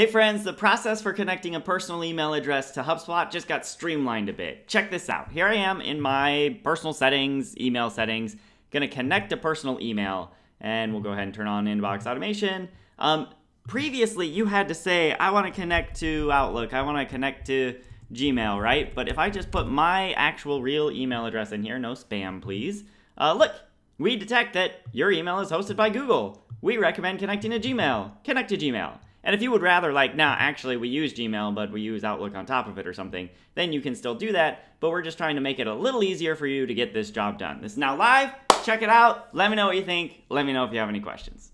Hey friends, the process for connecting a personal email address to HubSpot just got streamlined a bit. Check this out. Here I am in my personal settings, email settings, gonna connect a personal email, and we'll go ahead and turn on inbox automation. Um, previously, you had to say, I wanna connect to Outlook, I wanna connect to Gmail, right? But if I just put my actual real email address in here, no spam, please. Uh, look, we detect that your email is hosted by Google. We recommend connecting to Gmail. Connect to Gmail. And if you would rather, like, nah, actually, we use Gmail, but we use Outlook on top of it or something, then you can still do that. But we're just trying to make it a little easier for you to get this job done. This is now live. Check it out. Let me know what you think. Let me know if you have any questions.